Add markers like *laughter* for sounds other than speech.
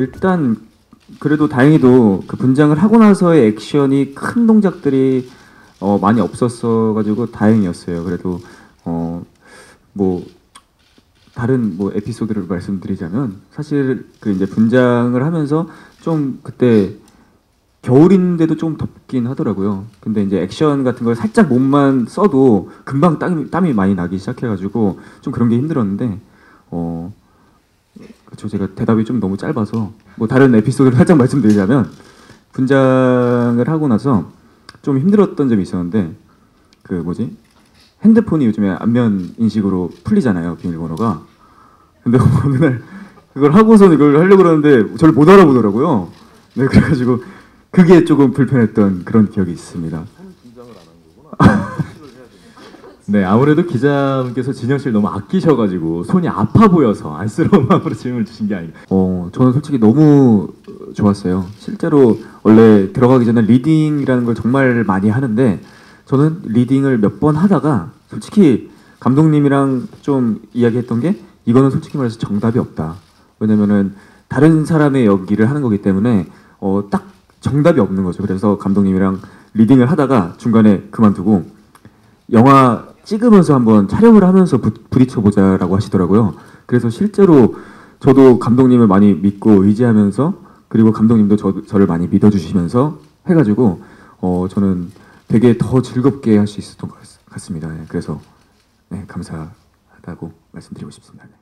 일단 그래도 다행히도 그 분장을 하고 나서의 액션이 큰 동작들이 어, 많이 없었어 다행이었어요. 그래도 어, 뭐 다른 뭐 에피소드를 말씀드리자면 사실 그 이제 분장을 하면서 좀 그때 겨울인데도 좀 덥긴 하더라고요. 근데 이제 액션 같은 걸 살짝 몸만 써도 금방 땀이, 땀이 많이 나기 시작해가지고 좀 그런 게 힘들었는데 어 그쵸 제가 대답이 좀 너무 짧아서 뭐 다른 에피소드를 *laughs* 살짝 말씀드리자면 분장을 하고 나서 좀 힘들었던 점이 있었는데 그 뭐지? 핸드폰이 요즘에 안면 인식으로 풀리잖아요 비밀번호가. 근데 *laughs* 어느 날 그걸 하고서 이걸 하려고 그러는데 저를 못 알아보더라고요. 네 그래가지고 그게 조금 불편했던 그런 기억이 있습니다 네, 아무래도 기자분께서 진영 씨를 너무 아끼셔가지고 손이 아파 보여서 안쓰러운 *laughs* 마음으로 질문을 주신 게 아닌가. 어, 저는 솔직히 너무 좋았어요. 실제로 원래 들어가기 전에 리딩이라는 걸 정말 많이 하는데 저는 리딩을 몇 번 하다가 솔직히 감독님이랑 좀 이야기했던 게 이거는 솔직히 말해서 정답이 없다. 왜냐면은 다른 사람의 연기를 하는 거기 때문에 어, 딱 정답이 없는 거죠. 그래서 감독님이랑 리딩을 하다가 중간에 그만두고 영화 찍으면서 한번 촬영을 하면서 부, 부딪혀 보자라고 하시더라고요. 그래서 실제로 저도 감독님을 많이 믿고 의지하면서 그리고 감독님도 저, 저를 많이 믿어주시면서 해가지고 어, 저는 되게 더 즐겁게 할 수 있었던 것 같- 같습니다. 네, 그래서 네, 감사하다고 말씀드리고 싶습니다. 네.